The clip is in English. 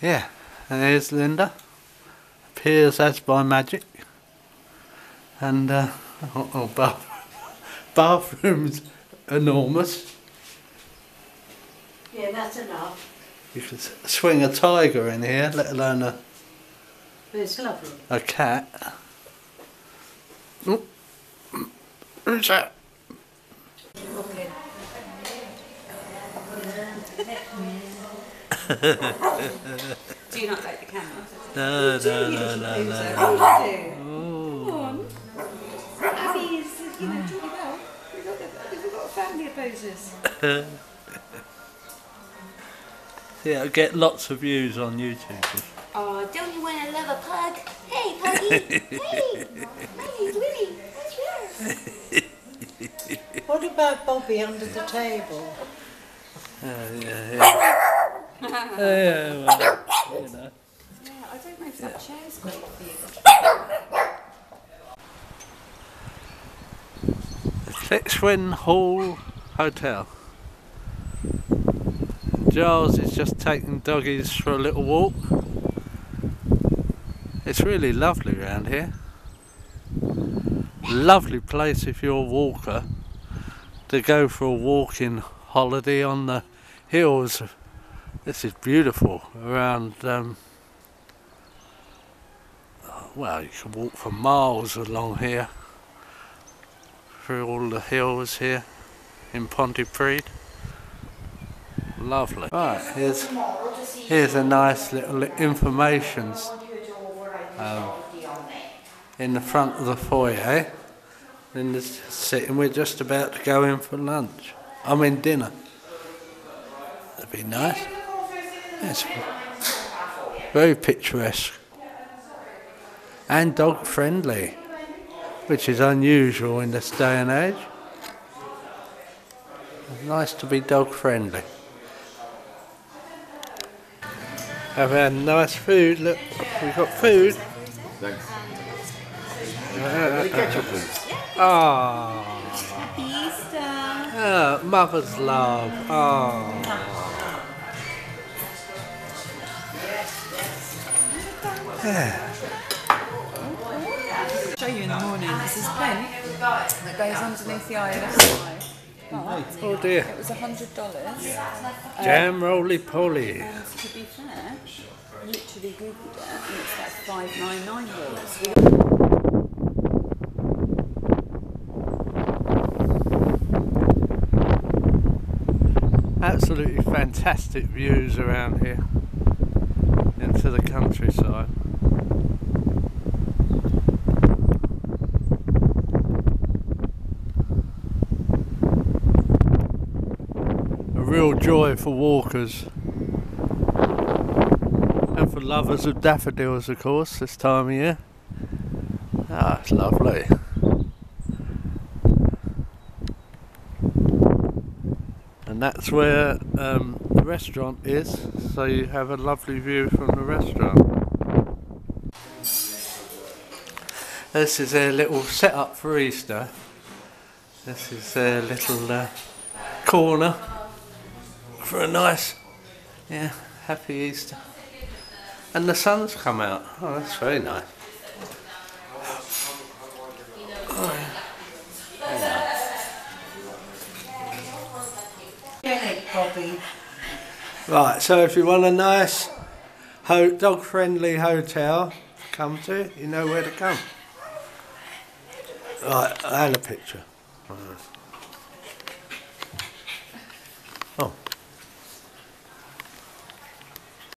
Yeah, and here's Linda. Appears as by magic. And, uh, oh, oh bath, bathroom's enormous. Yeah, that's enough. You could swing a tiger in here, let alone a, it's lovely. a cat. Oh. Who's that? Do you not like the camera? No, no, no, no, no. Oh, you do. Come on. Abby is, you know, jolly well. We've got, a, we've got a family of posers. Yeah, it'll get lots of views on YouTube. Oh, don't you want to love a pug? Hey, puggy. hey. Hey, Willie. What's yours? What about Bobby under the table? Yeah, yeah, yeah. yeah, well, you know. Yeah, I don't know if that chair's great for you. The Llechwen Hall Hotel. Giles is just taking doggies for a little walk. It's really lovely around here. Lovely place if you're a walker to go for a walking holiday on the hills. This is beautiful around. Um, well, you can walk for miles along here through all the hills here in Pontypridd. Lovely. Right, here's here's a nice little information um, in the front of the foyer. In the sitting, we're just about to go in for lunch. I mean dinner. That'd be nice. Yes, very picturesque and dog friendly which is unusual in this day and age. Nice to be dog friendly. Have had nice food. Look, we've got food. Thanks. Uh, Ketchup, please. Ah, Happy Easter. ah, mother's show you in the morning. This is pen that goes underneath the eye. But oh dear. it was a hundred dollars. Jam roly poly. And to be fair, literally googled it and it's like five nine nine dollars. Absolutely fantastic views around here into the countryside. A real joy for walkers and for lovers of daffodils, of course, this time of year. Ah, it's lovely. And that's where um, the restaurant is. So you have a lovely view from the restaurant. This is their little setup for Easter. This is their little uh, corner for a nice, yeah, happy Easter. And the sun's come out. Oh, that's very nice. Oh, yeah. Hey, Bobby. Right, so if you want a nice ho- dog friendly hotel to come to, you know where to come. Right, and a picture.